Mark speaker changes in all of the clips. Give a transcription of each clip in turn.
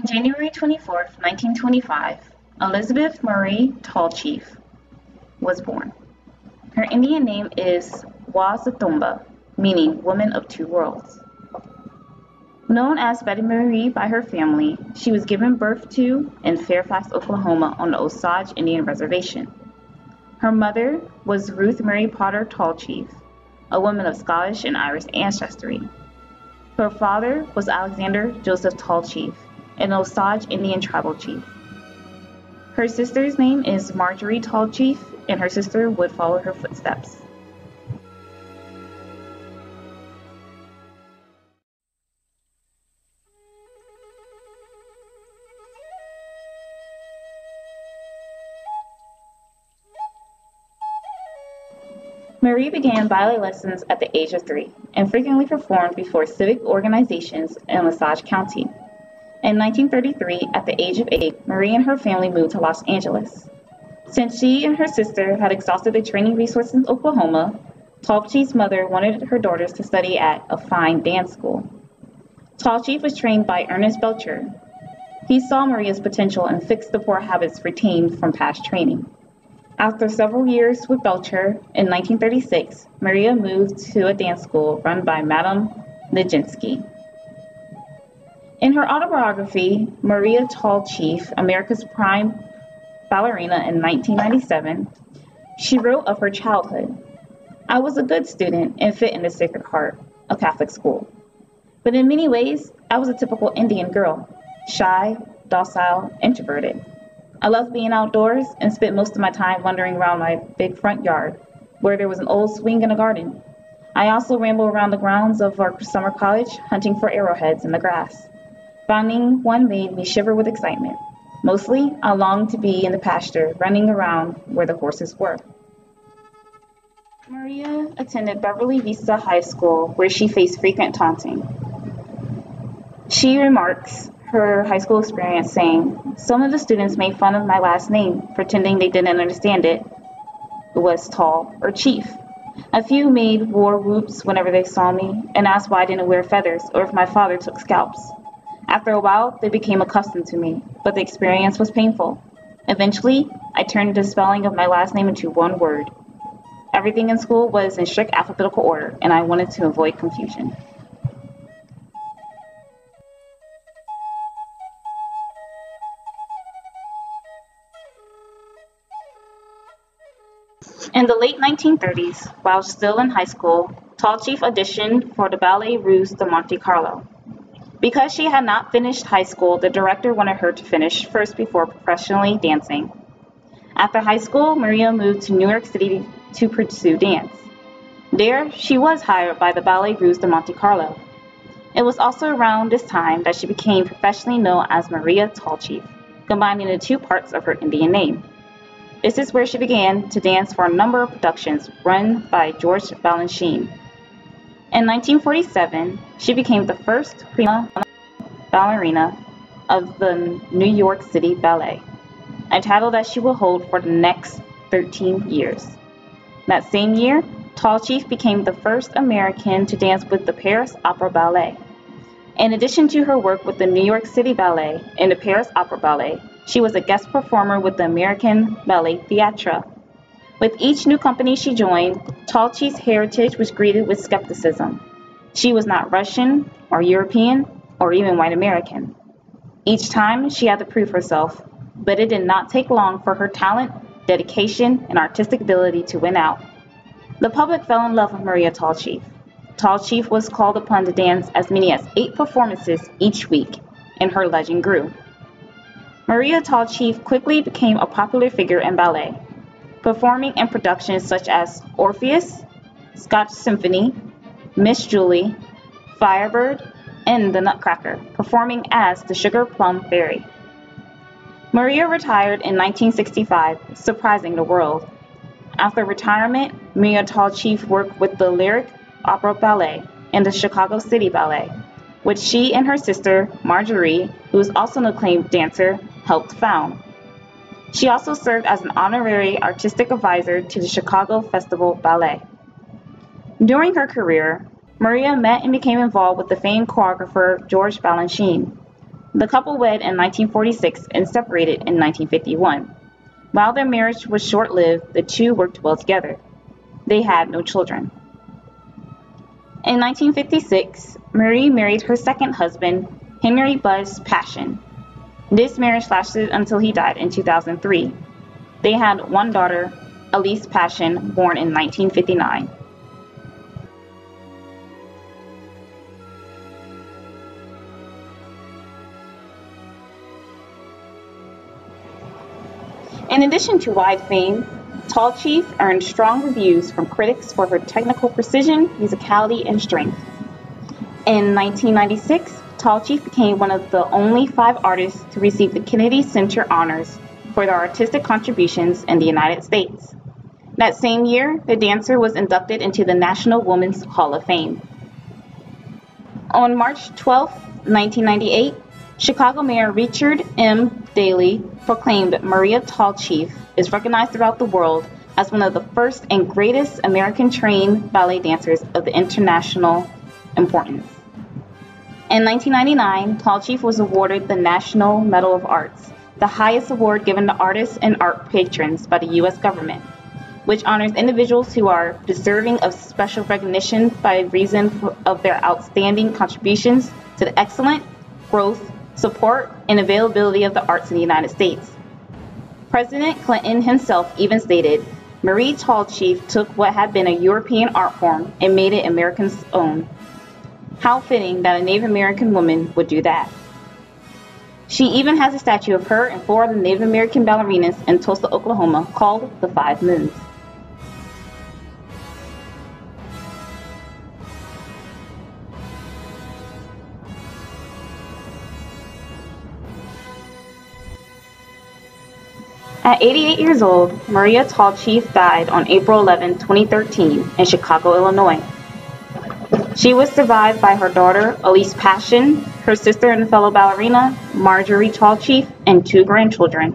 Speaker 1: On January 24, 1925, Elizabeth Marie Tallchief was born. Her Indian name is Wazathumba, meaning woman of two worlds. Known as Betty Marie by her family, she was given birth to in Fairfax, Oklahoma on the Osage Indian Reservation. Her mother was Ruth Mary Potter Tallchief, a woman of Scottish and Irish ancestry. Her father was Alexander Joseph Tallchief, an Osage Indian tribal chief. Her sister's name is Marjorie Tallchief, and her sister would follow her footsteps. Marie began ballet lessons at the age of three and frequently performed before civic organizations in Osage County. In 1933, at the age of eight, Marie and her family moved to Los Angeles. Since she and her sister had exhausted the training resources in Oklahoma, Tallchief's mother wanted her daughters to study at a fine dance school. Tallchief was trained by Ernest Belcher. He saw Maria's potential and fixed the poor habits retained from past training. After several years with Belcher, in 1936, Maria moved to a dance school run by Madame Nijinsky. In her autobiography, Maria Tallchief, America's Prime Ballerina in 1997, she wrote of her childhood. I was a good student and fit in the Sacred Heart, a Catholic school. But in many ways, I was a typical Indian girl, shy, docile, introverted. I loved being outdoors and spent most of my time wandering around my big front yard, where there was an old swing and a garden. I also rambled around the grounds of our summer college, hunting for arrowheads in the grass. Finding one made me shiver with excitement. Mostly, I longed to be in the pasture, running around where the horses were. Maria attended Beverly Vista High School, where she faced frequent taunting. She remarks, her high school experience saying, Some of the students made fun of my last name, pretending they didn't understand it It was tall or chief. A few made war whoops whenever they saw me and asked why I didn't wear feathers or if my father took scalps. After a while, they became accustomed to me, but the experience was painful. Eventually, I turned the spelling of my last name into one word. Everything in school was in strict alphabetical order, and I wanted to avoid confusion. In the late 1930s, while still in high school, Tallchief auditioned for the Ballet Russe de Monte Carlo. Because she had not finished high school, the director wanted her to finish first before professionally dancing. After high school, Maria moved to New York City to pursue dance. There, she was hired by the Ballet Russe de Monte Carlo. It was also around this time that she became professionally known as Maria Tallchief, combining the two parts of her Indian name. This is where she began to dance for a number of productions run by George Balanchine. In 1947, she became the first prima ballerina of the New York City Ballet, a title that she will hold for the next 13 years. That same year, Tallchief became the first American to dance with the Paris Opera Ballet. In addition to her work with the New York City Ballet and the Paris Opera Ballet, she was a guest performer with the American Ballet Theatre. With each new company she joined, Tallchief's heritage was greeted with skepticism. She was not Russian or European or even white American. Each time she had to prove herself, but it did not take long for her talent, dedication, and artistic ability to win out. The public fell in love with Maria Tallchief. Tallchief was called upon to dance as many as eight performances each week, and her legend grew. Maria Tallchief quickly became a popular figure in ballet, performing in productions such as Orpheus, Scotch Symphony, Miss Julie, Firebird, and The Nutcracker, performing as the Sugar Plum Fairy. Maria retired in 1965, surprising the world. After retirement, Maria Tallchief worked with the Lyric Opera Ballet and the Chicago City Ballet, which she and her sister, Marjorie, who is also an acclaimed dancer, helped found. She also served as an honorary artistic advisor to the Chicago Festival Ballet. During her career, Maria met and became involved with the famed choreographer George Balanchine. The couple wed in 1946 and separated in 1951. While their marriage was short lived, the two worked well together. They had no children. In 1956, Marie married her second husband, Henry Buzz Paschen. This marriage lasted until he died in 2003. They had one daughter, Elise Paschen, born in 1959. In addition to wide fame, Tallchief earned strong reviews from critics for her technical precision, musicality, and strength. In 1996, Tallchief became one of the only five artists to receive the Kennedy Center Honors for their artistic contributions in the United States. That same year, the dancer was inducted into the National Women's Hall of Fame. On March 12, 1998, Chicago Mayor Richard M. Daley proclaimed Maria Tallchief is recognized throughout the world as one of the first and greatest American trained ballet dancers of the international importance. In 1999, Tallchief was awarded the National Medal of Arts, the highest award given to artists and art patrons by the U.S. government, which honors individuals who are deserving of special recognition by reason of their outstanding contributions to the excellent growth, support, and availability of the arts in the United States. President Clinton himself even stated, Marie Tallchief took what had been a European art form and made it Americans' own. How fitting that a Native American woman would do that. She even has a statue of her and four of the Native American ballerinas in Tulsa, Oklahoma, called the Five Moons. At 88 years old, Maria Tallchief died on April 11, 2013, in Chicago, Illinois. She was survived by her daughter, Elise Paschen, her sister and fellow ballerina, Marjorie Tallchief, and two grandchildren.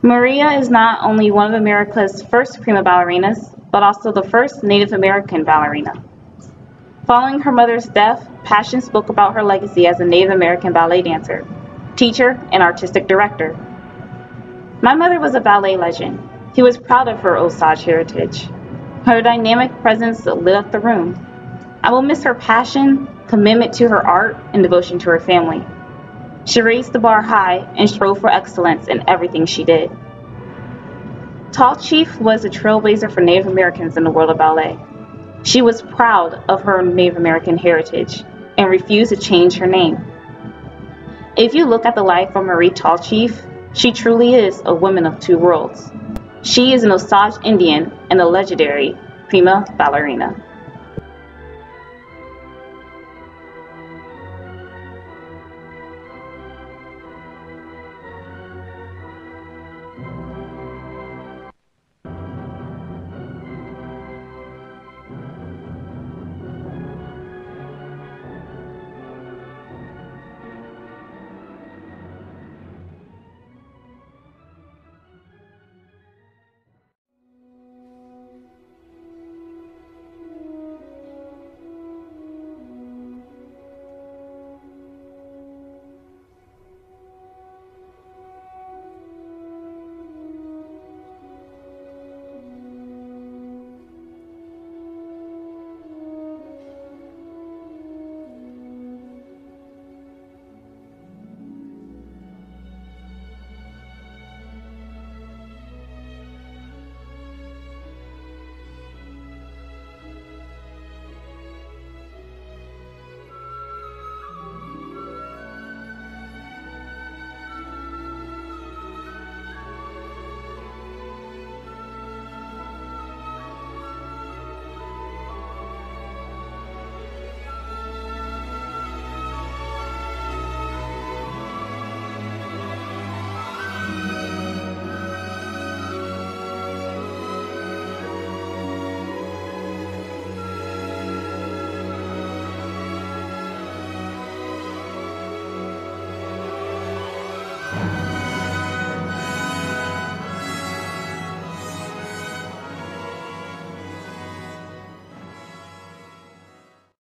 Speaker 1: Maria is not only one of America's first prima ballerinas, but also the first Native American ballerina. Following her mother's death, Paschen spoke about her legacy as a Native American ballet dancer, teacher, and artistic director. My mother was a ballet legend. She was proud of her Osage heritage. Her dynamic presence lit up the room. I will miss her passion, commitment to her art, and devotion to her family. She raised the bar high and strove for excellence in everything she did. Tallchief was a trailblazer for Native Americans in the world of ballet. She was proud of her Native American heritage and refused to change her name. If you look at the life of Marie Tallchief, she truly is a woman of two worlds. She is an Osage Indian and a legendary prima ballerina.